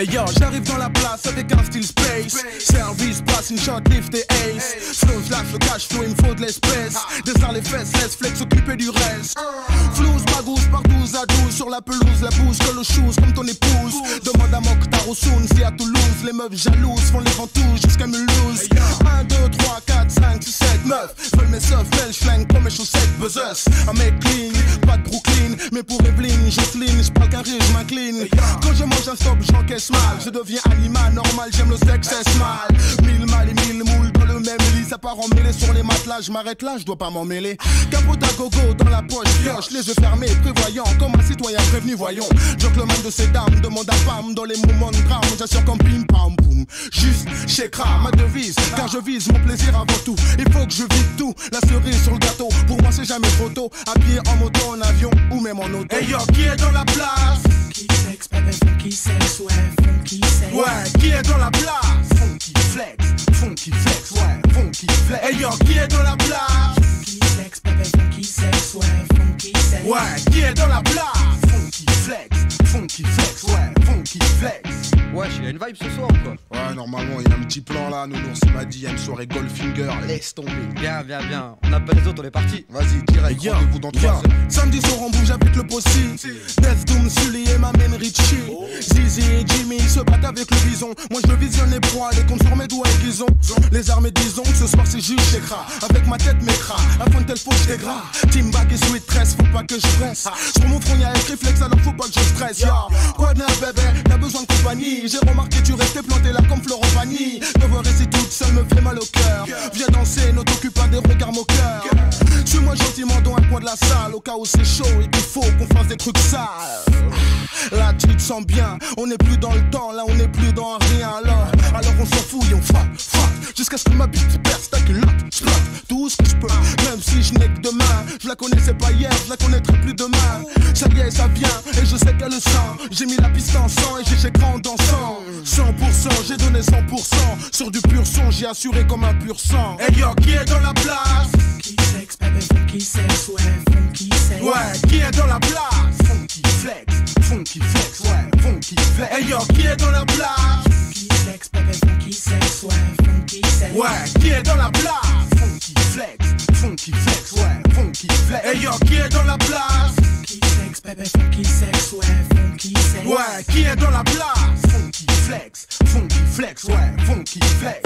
Hey yo, j'arrive dans la place avec un style space. Service, passe une shot, lift et ace. Flow, lâche le cash flow, il me faut de l'espèce. Descends les fesses, laisse flex, s'occuper du reste. Flouze, bagouze, par 12 à 12. Sur la pelouse, la bouche, colle aux shoes comme ton épouse. Demande à Mokhtar au si à Toulouse, les meufs jalouses font les ventouses jusqu'à Mulhouse. 1, 2, 3, 4, 5, 6, 7, 9. Veulent mes seufs, belles flingues pour mes chaussettes, buzzers. Un mec clean, pas de Brooklyn. Mais pour Evelyne, Jocelyne, j'parle qu'un rire, m'incline. Quand je mange un stop, j'encaisse mal. Je deviens animal normal, j'aime le sexe, c'est mal. Mille mal et mille moules dans le même lit. Ça part en mêlée sur les matelas, je m'arrête là, je dois pas m'en mêler. Capot à gogo dans la poche, pioche, les yeux fermés, prévoyant. Comme un citoyen prévenu, voyons. Gentleman de ces dames, demande à femme dans les moments de drame. J'assure comme pim pam boum. Ma devise. Car je vise mon plaisir avant tout. Il faut que je vide tout, la cerise sur le gâteau. Pour moi, c'est jamais trop tôt. À pied, en moto, en avion ou même en auto. Hey yo, qui est dans la place? Funky sex, baby, funky sex, ouais, funky sex. Ouais, qui est dans la place? Funky flex, funky flex, ouais, funky flex. Hey yo, qui est dans la place? Funky flex, ouais, funky flex. Wesh, il y a une vibe ce soir ou quoi Ouais, normalement, il y a un petit plan là. Nounours, il m'a dit, il y a une soirée Goldfinger. Laisse tomber. Bien, bien, bien. On appelle les autres, on est parti. Vas-y, direct, rendez-vous dans yo. 3 heures. Samedi soir on bouge avec le possi Death Doom, Sully et ma main Richie Zizi et Jimmy se battent avec le bison Moi je visionne les proies, les comptes sur mes doigts aiguisons Les armées disons que ce soir c'est juste j'écras Avec ma tête m'écras, afin de tel que je Team bag et sweet tress, faut pas que je presse Sur mon front y'a écrit flex alors faut pas que je stresse ya. Quoi de neuf bébé, t'as besoin de compagnie. J'ai remarqué tu restais planté là comme Florent Pagny. Te voir rester toute seule me fait mal au cœur. Viens danser, ne t'occupe pas des regards moqueurs. Suis-moi gentiment dans un coin de la salle Au cas où c'est chaud et qu'il faut qu'on fasse des trucs sales. Là tu te sens bien, on n'est plus dans le temps Là on n'est plus dans rien alors Alors on s'en fout et on frappe, frappe. Jusqu'à ce que ma bite perce ta culotte Splat, tout ce que je peux. Même si je n'ai que demain Je la connaissais pas hier, je la connaîtrai plus demain. Ça y est, ça vient et je sais qu'elle le sent. J'ai mis la piste en sang et j'ai j'écran en dansant 100% j'ai donné 100% Sur du pur son j'ai assuré comme un pur sang. Hey yo qui est dans la place? Funky sex, baby, funky sex, ouais, funky sex. Ouais qui est dans la place? Funky flex, funky flex, ouais, funky flex. Hey yo qui est dans la place? Funky sex, baby, funky sex, ouais, funky sex. Ouais qui est dans la place? Flex, funky flex, ouais, funky flex. Hey yo qui est dans la place? Funky sex, baby, funky sex, ouais, funky sex. Ouais qui est dans la place? Funky flex, funky flex, ouais, funky flex.